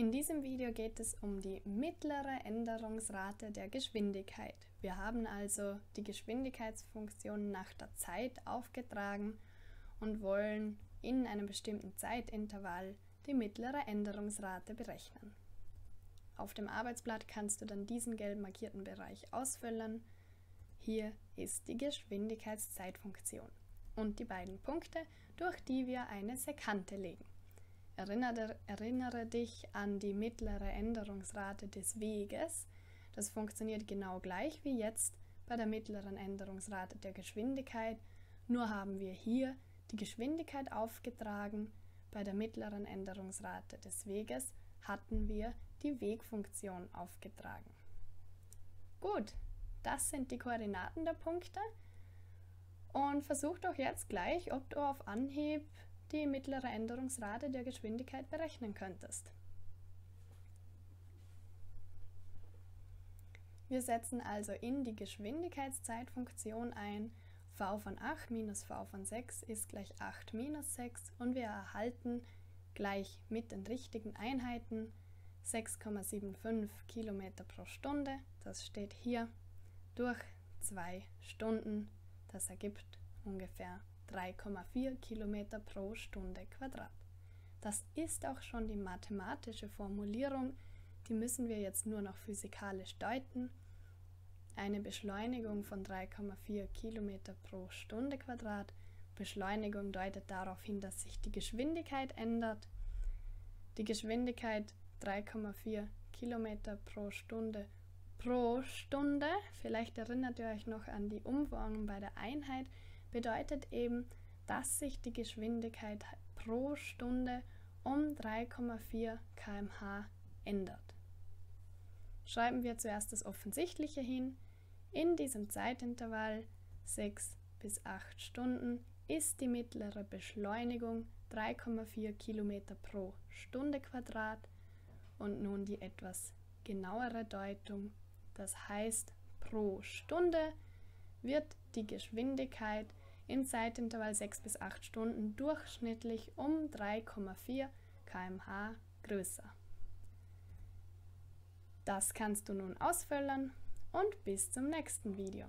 In diesem Video geht es um die mittlere Änderungsrate der Geschwindigkeit. Wir haben also die Geschwindigkeitsfunktion nach der Zeit aufgetragen und wollen in einem bestimmten Zeitintervall die mittlere Änderungsrate berechnen. Auf dem Arbeitsblatt kannst du dann diesen gelb markierten Bereich ausfüllen. Hier ist die Geschwindigkeitszeitfunktion und die beiden Punkte, durch die wir eine Sekante legen. Erinnere, erinnere dich an die mittlere Änderungsrate des Weges. Das funktioniert genau gleich wie jetzt bei der mittleren Änderungsrate der Geschwindigkeit, nur haben wir hier die Geschwindigkeit aufgetragen. Bei der mittleren Änderungsrate des Weges hatten wir die Wegfunktion aufgetragen. Gut, das sind die Koordinaten der Punkte. Und versuch doch jetzt gleich, ob du auf Anhieb die mittlere Änderungsrate der Geschwindigkeit berechnen könntest. Wir setzen also in die Geschwindigkeitszeitfunktion ein, v von 8 minus v von 6 ist gleich 8 minus 6 und wir erhalten gleich mit den richtigen Einheiten 6,75 Kilometer pro Stunde, das steht hier, durch 2 Stunden, das ergibt ungefähr 3,4 Kilometer pro Stunde Quadrat. Das ist auch schon die mathematische Formulierung, die müssen wir jetzt nur noch physikalisch deuten. Eine Beschleunigung von 3,4 Kilometer pro Stunde Quadrat. Beschleunigung deutet darauf hin, dass sich die Geschwindigkeit ändert. Die Geschwindigkeit 3,4 Kilometer pro Stunde pro Stunde. Vielleicht erinnert ihr euch noch an die Umwandlung bei der Einheit bedeutet eben, dass sich die Geschwindigkeit pro Stunde um 3,4 km/h ändert. Schreiben wir zuerst das Offensichtliche hin. In diesem Zeitintervall 6 bis 8 Stunden ist die mittlere Beschleunigung 3,4 km pro Stunde Quadrat und nun die etwas genauere Deutung. Das heißt, pro Stunde wird die Geschwindigkeit im Zeitintervall 6 bis 8 Stunden durchschnittlich um 3,4 km/h größer. Das kannst du nun ausfüllen und bis zum nächsten Video.